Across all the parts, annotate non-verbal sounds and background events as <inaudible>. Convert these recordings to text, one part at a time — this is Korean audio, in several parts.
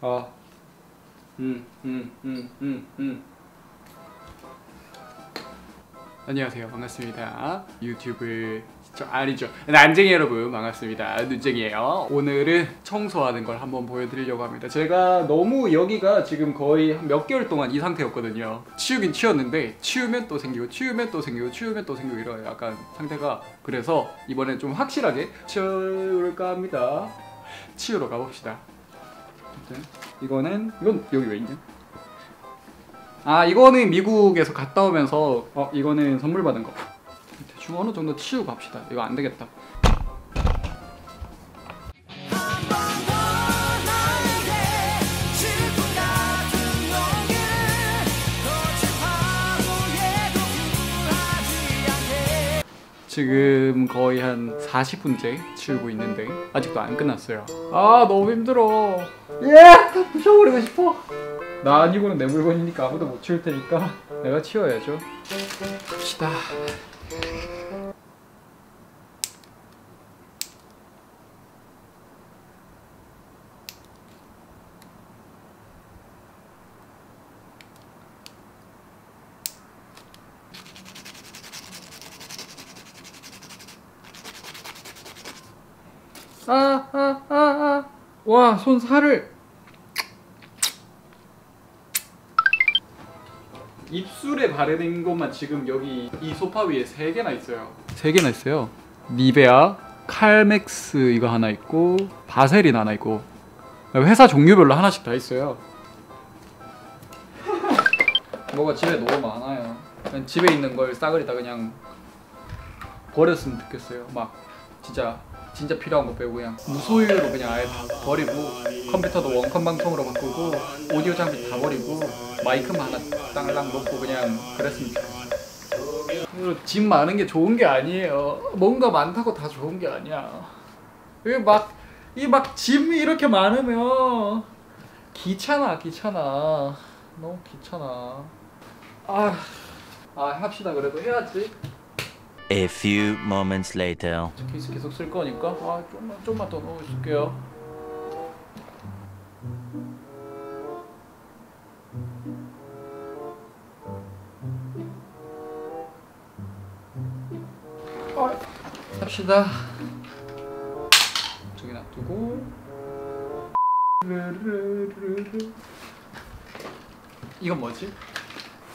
아. 음, 음, 음, 음, 음. 안녕하세요. 반갑습니다. 유튜브 저 아니죠. 난쟁이 여러분 반갑습니다. 눈쟁이에요. 오늘은 청소하는 걸 한번 보여드리려고 합니다. 제가 너무 여기가 지금 거의 한몇 개월 동안 이 상태였거든요. 치우긴 치웠는데 치우면 또 생기고 치우면 또 생기고 치우면 또 생기고 이런 약간 상태가 그래서 이번엔 좀 확실하게 치울까 합니다. 치우러 가봅시다. 일단 이거는 이건 여기 왜 있냐? 아 이거는 미국에서 갔다 오면서 어 이거는 선물 받은 거. 대충 어느 정도 치우고 갑시다. 이거 안 되겠다. 지금 거의 한 40분째 치우고 있는데 아직도 안 끝났어요. 아 너무 힘들어. 예! 부셔버리고 싶어. 나 아니고는 내 물건이니까 아무도 못 치울 테니까 내가 치워야죠. 갑시다. 아, 아, 아, 아. 와, 손 살을. 입술에 바르는 것만 지금 여기 이 소파 위에 세 개나 있어요. 세 개나 있어요. 니베아, 칼맥스 이거 하나 있고 바세린 하나 있고 회사 종류별로 하나씩 다 있어요. <laughs> 뭐가 집에 너무 많아요. 집에 있는 걸 싸그리 다 그냥 버렸으면 좋겠어요. 막 진짜 진짜 필요한 거 빼고 그냥 무소유로 그냥 아예 다 버리고 컴퓨터도 원컴 방송으로 바꾸고 오디오 장비 다 버리고 마이크만 하나 땅랑 놓고 그냥 그랬으면 좋겠어요. 집 많은 게 좋은 게 아니에요. 뭔가 많다고 다 좋은 게 아니야. 이게 막이막짐 이렇게 많으면 귀찮아 귀찮아 너무 귀찮아. 아, 아 합시다 그래도 해야지. A few moments later. 케이스 계속 쓸 거니까 아 좀만 좀만 더 넣어 줄게요. 아, 합시다. 저기 놔두고. 이건 뭐지?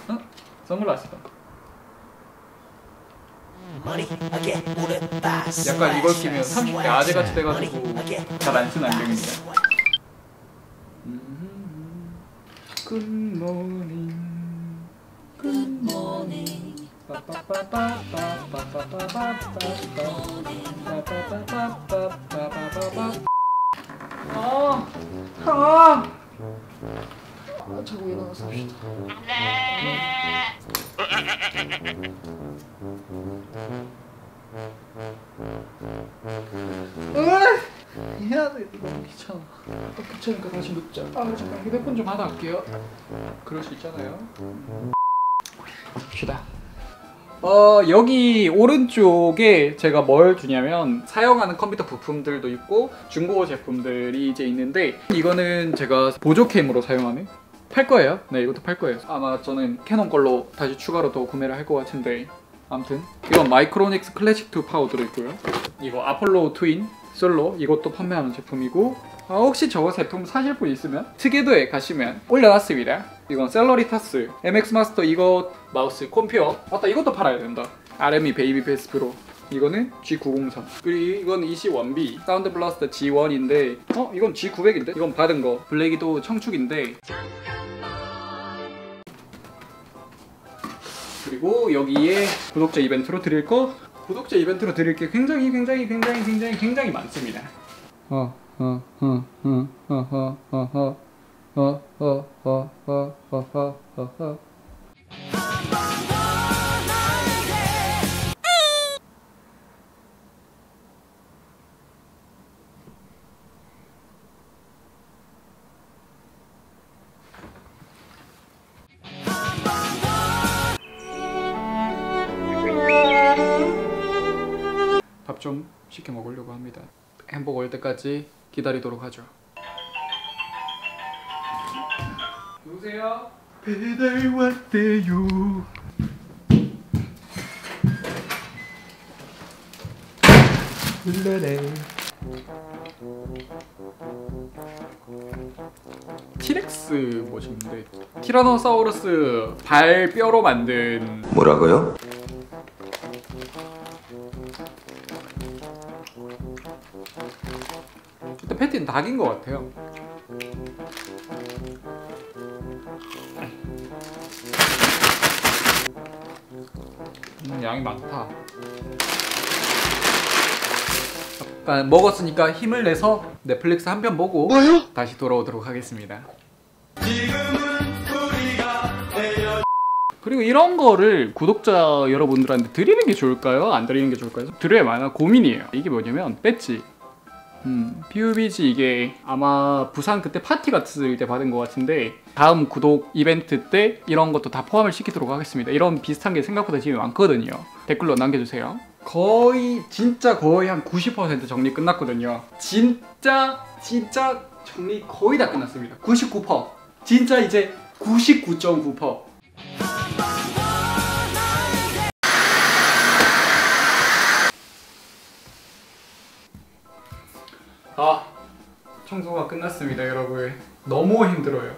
어? 선글라스다. 약간 이걸 끼면 30대 아재같이 돼가지고 잘 안 쓰는 안경입니다. 굿모닝 굿모닝 아, 아, 아, 자고 일어나서 합시다. 귀찮으니까 다시 눕자. 아, 잠깐 휴대폰 좀 하다 갈게요. 그럴 수 있잖아요. 갑시다. 어 여기 오른쪽에 제가 뭘 두냐면 사용하는 컴퓨터 부품들도 있고 중고 제품들이 이제 있는데 이거는 제가 보조캠으로 사용하는 팔 거예요. 네 이것도 팔 거예요. 아마 저는 캐논 걸로 다시 추가로 더 구매를 할 것 같은데 아무튼 이건 마이크로닉스 클래식 2 파우더도 있고요. 이거 아폴로 트윈 솔로 이것도 판매하는 제품이고 아, 혹시 저거 제품 사실 분 있으면 특이도에 가시면 올려놨습니다. 이건 셀러리타스 MX 마스터 이거 마우스 콤피어 맞다 이것도 팔아야 된다. RME 베이비 베이스 프로 이거는 G903 그리고 이건 EC1B 사운드 블라스터 G1인데 어? 이건 G900인데? 이건 받은 거 블랙이도 청축인데 그리고 여기에 구독자 이벤트로 드릴 거 구독자 이벤트로 드릴 게 굉장히 굉장히 굉장히 굉장히 굉장히 많습니다. 어, 어, 어, 어, 어, 어, 어, 어, 어, 어, 어, 어, 어, 어, 시켜 먹으려고 합니다. 햄버거 올 때까지 기다리도록 하죠. 여보세요? 배달 왔대요. 눌러래. 티렉스 멋있는데 티라노사우루스 발뼈로 만든 뭐라고요? 일단 패티는 닭인 것 같아요. 음, 양이 많다. 약간 먹었으니까 힘을 내서 넷플릭스 한 편 보고 다시 돌아오도록 하겠습니다. 그리고 이런 거를 구독자 여러분들한테 드리는 게 좋을까요? 안 드리는 게 좋을까요? 드려야 많아 고민이에요. 이게 뭐냐면 배지. 음, PUBG 이게 아마 부산 그때 파티 갔을 때 받은 것 같은데 다음 구독 이벤트 때 이런 것도 다 포함을 시키도록 하겠습니다. 이런 비슷한 게 생각보다 지금 많거든요. 댓글로 남겨주세요. 거의 진짜 거의 한 90% 정리 끝났거든요. 진짜 진짜 정리 거의 다 끝났습니다. 99%. 진짜 이제 99.9%. 청소가 끝났습니다 여러분. 너무 힘들어요.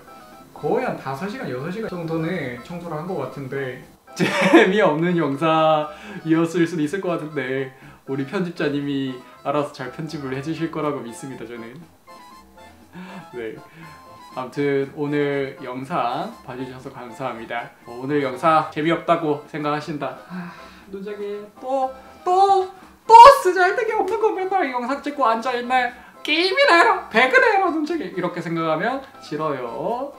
거의 한 5시간 6시간 정도는 청소를 한 것 같은데 <laughs> 재미없는 영상이었을 수도 있을 것 같은데 우리 편집자님이 알아서 잘 편집을 해주실 거라고 믿습니다 저는. <laughs> 네. 아무튼 오늘 영상 봐주셔서 감사합니다. 어, 오늘 영상 재미없다고 생각하신다. 아, 눈자기 또또 또 쓰잘데기 없는 거 맨날 영상 찍고 앉아있네 게임이나 해라. 배그나 해라 눈치게 이렇게 생각하면 싫어요.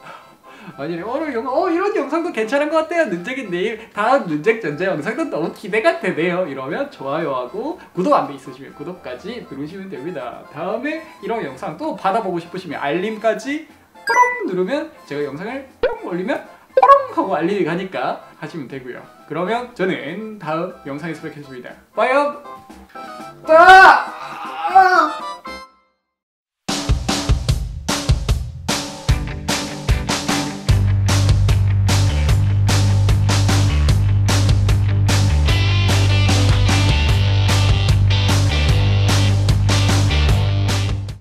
아니 오늘 영상 어 이런 영상도 괜찮은 것 같아요. 눈쟁이님 다음 눈쟁 전자 영상도 너무 기대가 되네요. 이러면 좋아요하고 구독 안 돼 있으시면 구독까지 누르시면 됩니다. 다음에 이런 영상 또 받아보고 싶으시면 알림까지 뽀롱 누르면 제가 영상을 뿅 올리면 뽀롱 하고 알림이 가니까 하시면 되고요. 그러면 저는 다음 영상에서 뵙겠습니다. 아! 아!